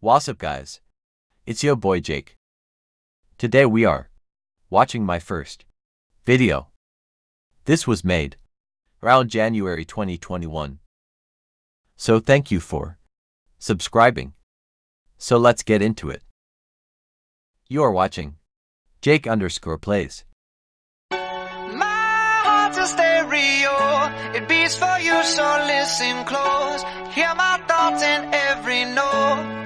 What's up, guys? It's your boy Jake. Today we are watching my first video. This was made around January 2021. So thank you for subscribing. So let's get into it. You are watching Jake underscore plays. My heart's a stereo. It beats for you, so listen close. Hear my thoughts in every note.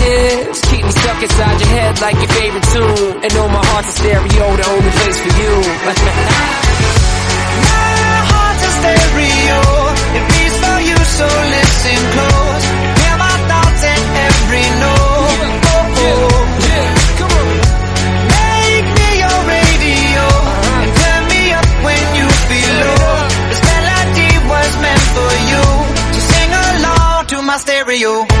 stuck inside your head like your favorite tune. And know my heart's a stereo, the only place for you. My heart's a stereo. It beats for you, so listen close. Hear my thoughts in every note. Oh, oh. yeah, come on. Make me your radio uh-huh. and turn me up when you feel low. This melody was meant for you, so sing along to my stereo.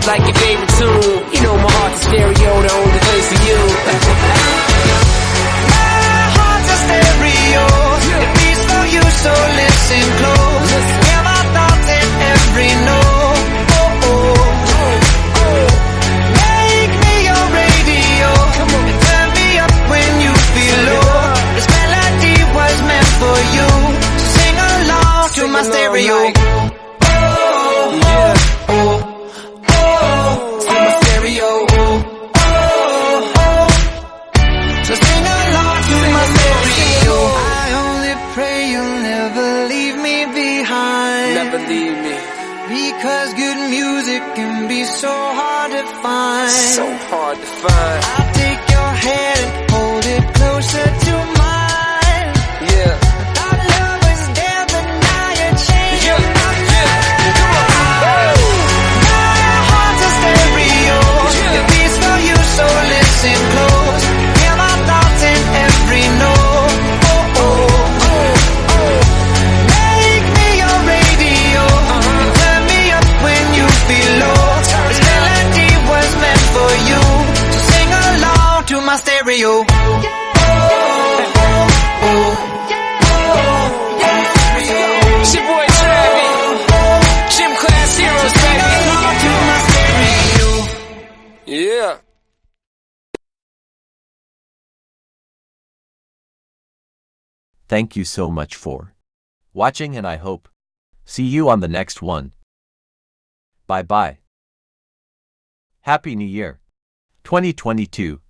Keep me stuck inside your head like your favorite tune. You know my heart's a stereo, the only place for you. My heart's a stereo. It beats for you, so listen close. Hear my thoughts in every note. Oh, oh. Make me your radio and turn me up when you feel low. This melody was meant for you, so sing along to my along stereo. like- Never leave me. Because good music can be so hard to find. So hard to find. I'll take your hand Yeah. Thank you so much for watching and I hope see you on the next one. Bye bye. Happy New Year 2022.